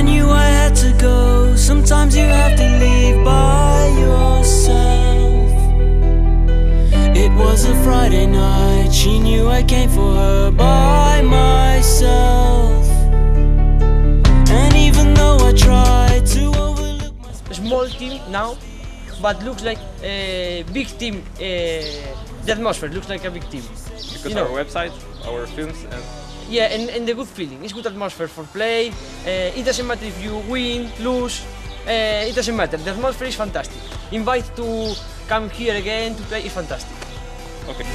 I knew I had to go. Sometimes you have to leave by yourself. It was a Friday night. She knew I came for her by myself. And even though I tried to overlook my small team now, but looks like a big team. Uh, the atmosphere looks like a big team. Because You know. our website, our films, and Yeah, and, and the good feeling. It's good atmosphere for play. Uh, it doesn't matter if you win, lose. Uh, it doesn't matter. The atmosphere is fantastic. Invite to come here again to play is fantastic. okay.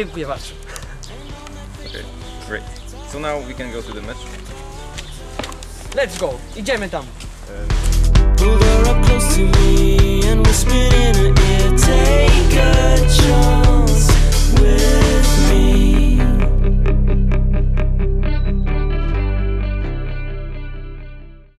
Dziękuję bardzo. Okay, great. So now we can go to the match. Let's go. Idziemy tam. Pulled